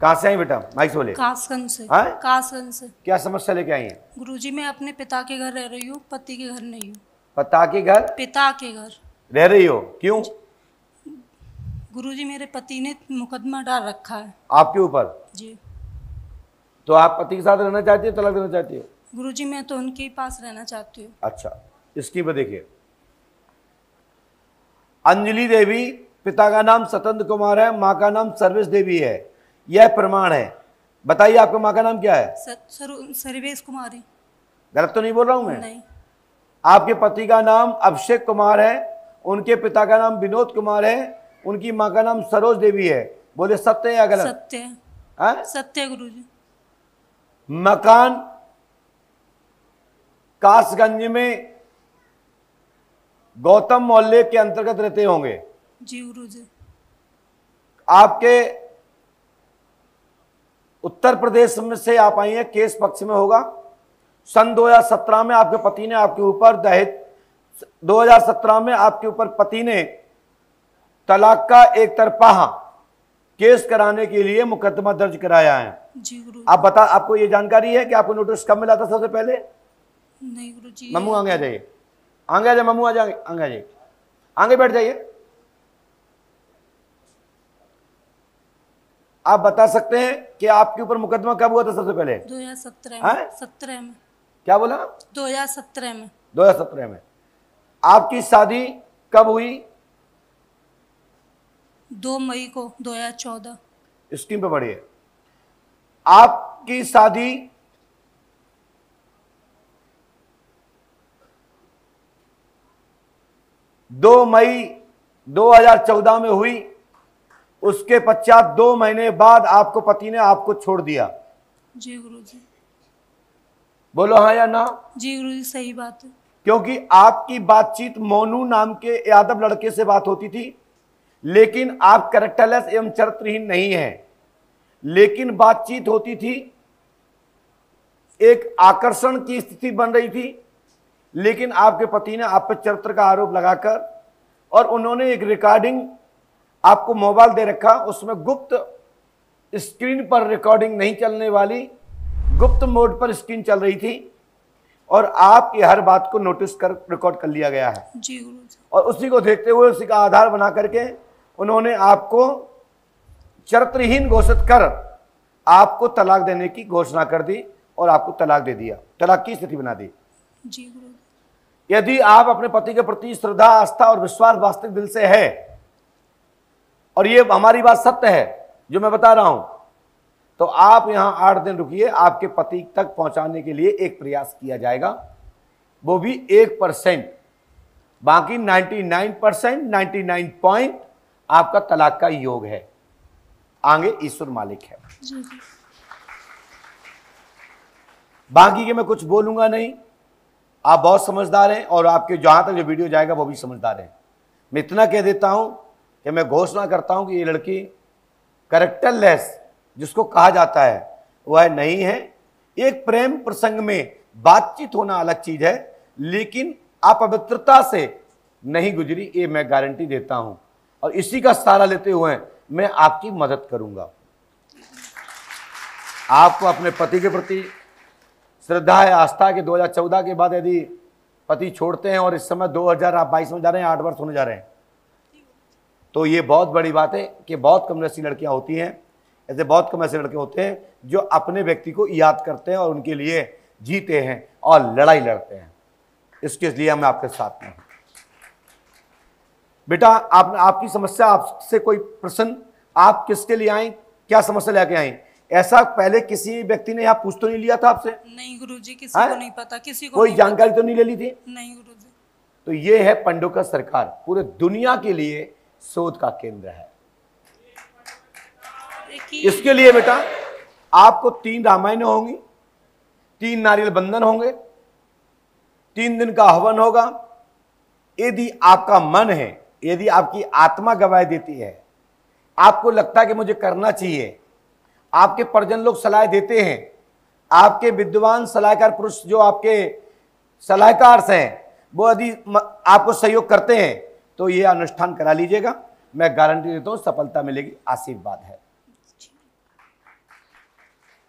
कहाँ से आई बेटा? माइक बोले कासगंज से। हाँ? कासगंज से। क्या समस्या लेके आई हैं? गुरुजी मैं अपने पिता के घर रह रही हूँ पति के घर नहीं हूँ। पता के घर? पिता के घर। रह रही हो? क्यों? गुरुजी मेरे पति ने मुकदमा डाल रखा है। आपके ऊपर? जी। तो आप पति के साथ रहना चाहती हो तलाक देना चाहती हो? गुरुजी मैं तो उनके पास रहना चाहती हूँ। अच्छा इसकी पर देखिए। अंजलि देवी पिता का नाम सतंत्र कुमार है माँ का नाम सर्विस देवी है। यह प्रमाण है। बताइए आपका माँ का नाम क्या है? सर, सर, सर्वेश कुमारी गलत तो नहीं बोल रहा हूँ मैं? नहीं। आपके पति का नाम अभिषेक कुमार है उनके पिता का नाम विनोद कुमार है उनकी माँ का नाम सरोज देवी है। बोले सत्य है या गलत? सत्य है। है? सत्य गुरु जी मकान कासगंज में गौतम मोहल्ले के अंतर्गत रहते होंगे। जी गुरु जी आपके उत्तर प्रदेश में से आप आई हैं केस पक्ष में होगा। सन 2017 में आपके पति ने आपके ऊपर दहेज 2017 में आपके ऊपर पति ने तलाक का एक तरफा केस कराने के लिए मुकदमा दर्ज कराया है। जी गुरु आप बता आपको ये जानकारी है कि आपको नोटिस कब मिला था सबसे पहले? नहीं गुरु जी मम्मू आगे आ जाइए। आगे आ जाए मम्मू आ जाए आगे आ जाइए। आगे बैठ जाइए। आप बता सकते हैं कि आपके ऊपर मुकदमा कब हुआ था सबसे पहले? 2017 हैं? में। सत्रह में। क्या बोला? 2017 में। 2017 में। आपकी शादी कब हुई? दो मई को 2014 स्क्रीन पे पढ़िए। आपकी शादी दो मई 2014 में हुई। उसके पश्चात दो महीने बाद आपको पति ने आपको छोड़ दिया। जी गुरुजी। बोलो हाँ या ना? जी गुरुजी सही बात है। क्योंकि आपकी बातचीत मोनू नाम के यादव लड़के से बात होती थी लेकिन आप करेक्टरलेस एवं चरित्रहीन नहीं है। लेकिन बातचीत होती थी एक आकर्षण की स्थिति बन रही थी लेकिन आपके पति ने आप पर चरित्र का आरोप लगाकर और उन्होंने एक रिकॉर्डिंग आपको मोबाइल दे रखा उसमें गुप्त स्क्रीन पर रिकॉर्डिंग नहीं चलने वाली गुप्त मोड पर स्क्रीन चल रही थी और आपकी हर बात को नोटिस कर रिकॉर्ड कर लिया गया है। जी और उसी को देखते हुए उसी का आधार बना करके उन्होंने आपको चरित्रहीन घोषित कर आपको तलाक देने की घोषणा कर दी और आपको तलाक दे दिया। तलाक की स्थिति बना दी। जी। यदि आप अपने पति के प्रति श्रद्धा आस्था और विश्वास वास्तविक दिल से है और ये हमारी बात सत्य है जो मैं बता रहा हूँ। तो आप यहाँ आठ दिन रुकिए आपके पति तक पहुँचाने के लिए एक प्रयास किया जाएगा। वो भी एक परसेंट। बाकी 99 परसेंट नाइन्टी पॉइंट आपका तलाक का योग है। आगे ईश्वर मालिक है। बाकी के मैं कुछ बोलूँगा नहीं। आप बहुत समझदार हैं और आपके जहाँ तक जो वीडियो जाएगा वो भी समझदार हैं। मैं इतना कह देता हूँ कि मैं घोषणा करता हूँ कि ये लड़की करेक्टरलेस, जिसको कहा जाता है, वह नहीं है। एक प्रेम प्रसंग में बातचीत होना अलग चीज़ है, लेकिन अपवित्रता से नहीं गुजरी, ये मैं गारंटी देता हूँ। और इसी का सहारा लेते हुए मैं आपकी मदद करूँगा। आपको अपने पति के प्रति श्रद्धा है। आस्था के 2014 के बाद यदि पति छोड़ते हैं और इस समय 2022 में जा रहे हैं, आठ वर्ष होने जा रहे हैं तो ये बहुत बड़ी बात है कि बहुत कम ऐसी लड़कियाँ होती हैं ऐसे बहुत कम ऐसे लड़के होते हैं जो अपने व्यक्ति को याद करते हैं और उनके लिए जीते हैं और लड़ाई लड़ते हैं। इसके लिए मैं आपके साथ में बेटा आप आपकी समस्या आपसे कोई प्रश्न? आप किसके लिए आए क्या समस्या लेके आई? ऐसा पहले किसी व्यक्ति ने यहाँ पूछ तो नहीं लिया था आपसे? नहीं गुरुजी किसी हैं? को नहीं पता किसी को कोई जानकारी तो नहीं ले ली थी? नहीं गुरुजी। तो ये है पंडो का सरकार। पूरे दुनिया के लिए शोध का केंद्र है। इसके लिए बेटा आपको तीन रामायण होंगी तीन नारियल बंधन होंगे तीन दिन का हवन होगा। यदि आपका मन है यदि आपकी आत्मा गवाह देती है आपको लगता है कि मुझे करना चाहिए आपके परिजन लोग सलाह देते हैं आपके विद्वान सलाहकार पुरुष जो आपके सलाहकार हैं वो यदि आपको सहयोग करते हैं तो ये अनुष्ठान करा लीजिएगा। मैं गारंटी देता हूँ सफलता मिलेगी। आशीर्वाद है।